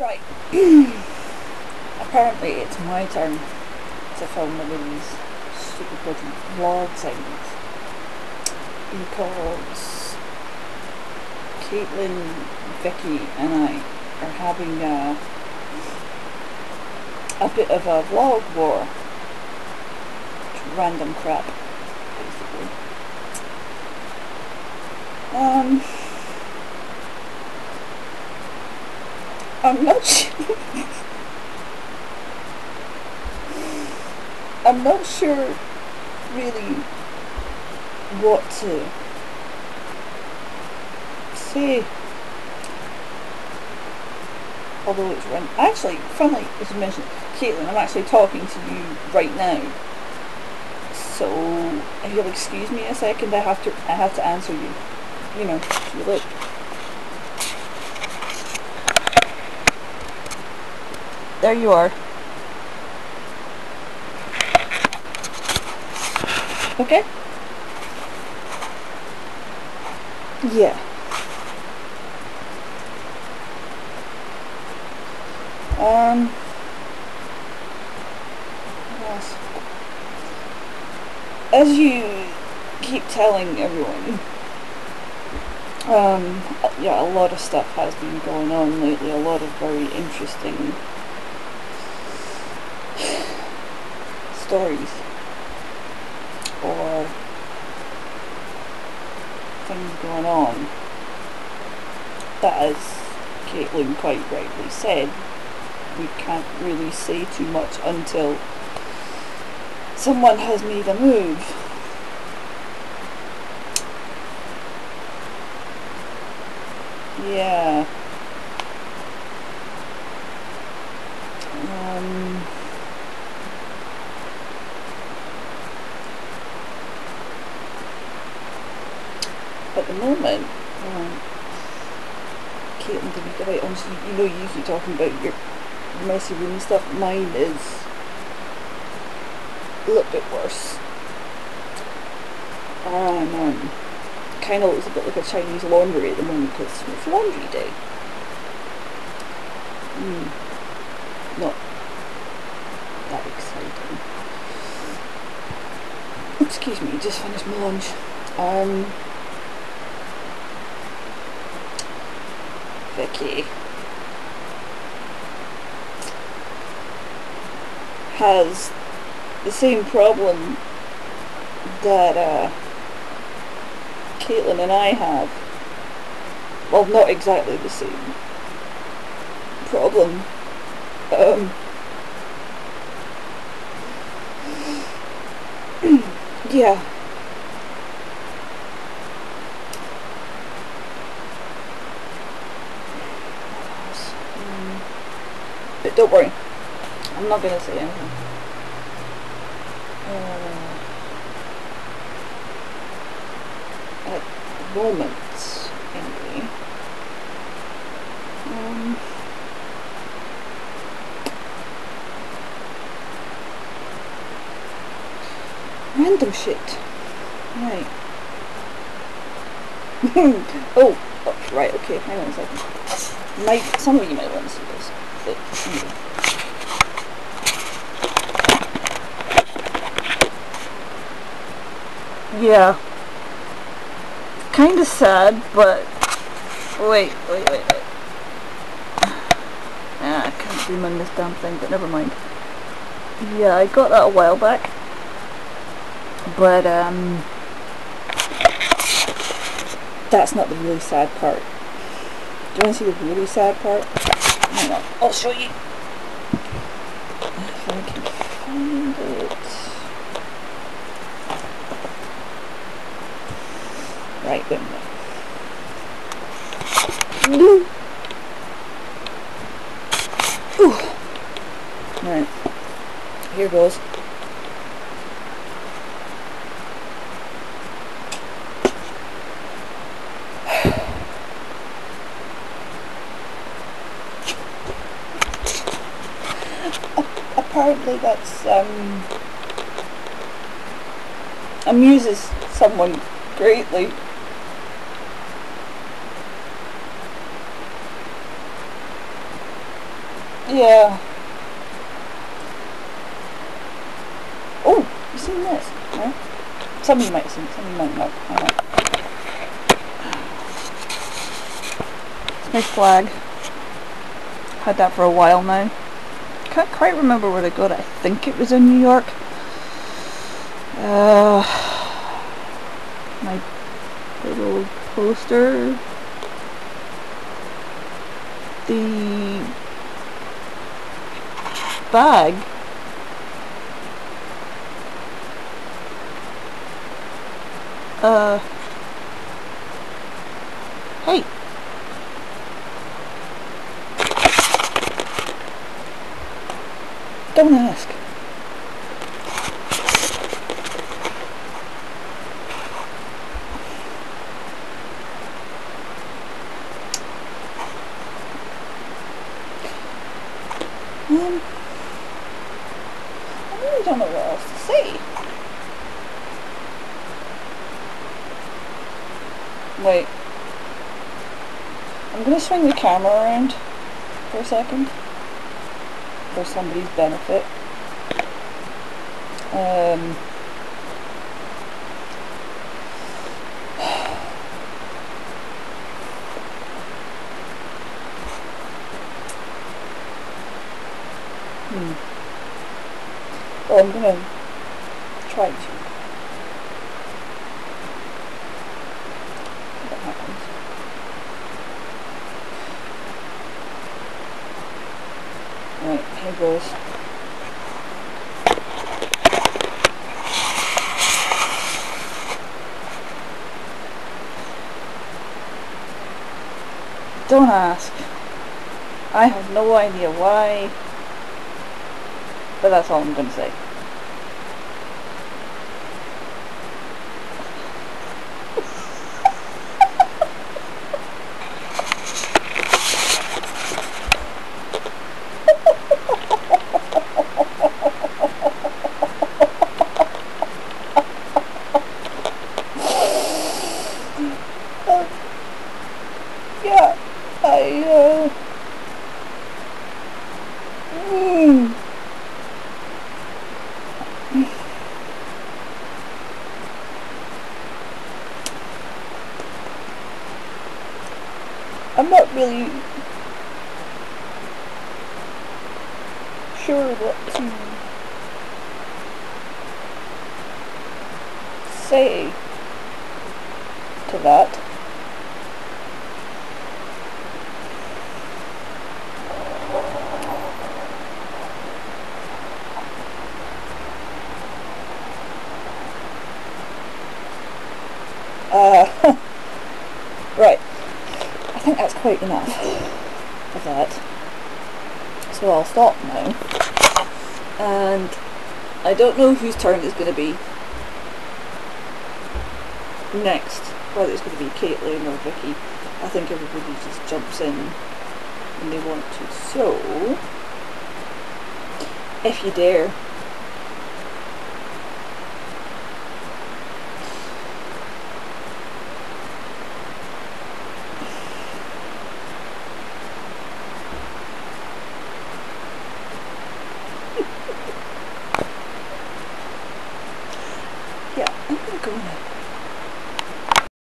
Right. Apparently it's my turn to film one of these stupid bloody vlog things. Because Caitlin, Vicky and I are having a, a bit of a vlog war. Random crap, basically. Um, I'm not sure. I'm not sure really what to say. Although it's run. Actually, funnily, as you mentioned, Caitlin, I'm actually talking to you right now. So, if you'll excuse me a second, I have to I have to answer you. You know, you look. There you are. Okay? Yeah. Um. else? As you keep telling everyone, um, yeah, a lot of stuff has been going on lately, a lot of very interesting stories or things going on. That as Caitlin quite rightly said we can't really say too much until someone has made a move. Yeah. Um at the moment, um, To be quite honest, you, you know you keep talking about your messy room and stuff. Mine is a little bit worse. And um, kind of looks a bit like a Chinese laundry at the moment because it's laundry day. Mm, not that exciting. Excuse me, just finished my lunch. Um, Vicky has the same problem that uh, Caitlin and I have. Well, not exactly the same problem. Um, yeah. But don't worry, I'm not going to say anything. Uh, at the moment, anyway. Um, random shit. Right. oh, oh, right, okay, hang on a second. Might, some of you might want to see this. But, anyway. Yeah. Kinda sad, but... Wait, wait, wait, wait. Ah, I can't zoom in this damn thing, but never mind. Yeah, I got that a while back. But, um... That's not the really sad part. Do you want to see the really sad part? Hang on, I'll show you. If I can find it. Right, wait a minute. Ooh. Alright. Here goes. Apparently that's um, amuses someone greatly. Yeah. Oh, you seen this? Huh? Some of you might have seen it, some of you might not. I. It's my flag. Had that for a while now. Can't quite remember where I got it. I think it was in New York. Uh, my little poster. The bag. Uh. Hey. Don't ask. Um, I really don't know what else to say. Wait. I'm gonna swing the camera around for a second for somebody's benefit. Um, hmm. Well, I'm gonna try to. See what happens. Don't ask. I have no idea why, but that's all I'm going to say. yeah, I, uh, I'm not really sure what to say to that. Uh, right. I think that's quite enough of that. So I'll stop now. And I don't know whose turn it's going to be next. Whether it's going to be Caitlin or Vicky. I think everybody just jumps in when they want to. So, if you dare,